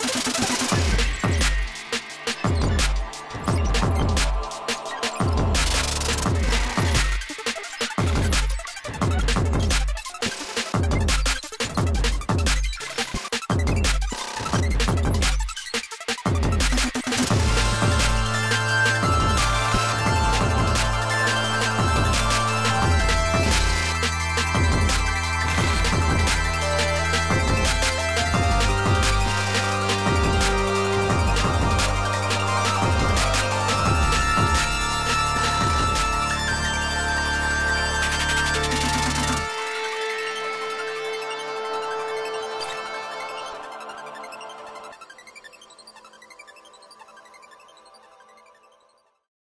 ハハハハ!